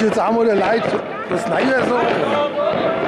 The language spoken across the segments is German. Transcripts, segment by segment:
jetzt einmal der Leid, das Neue so.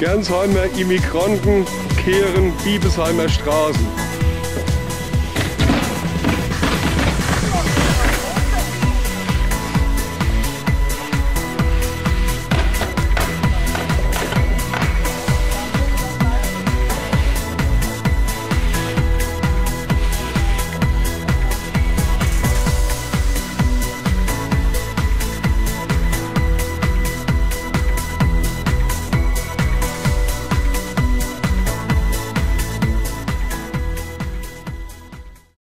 Gernsheimer Immigranten kehren Biebesheimer Straßen.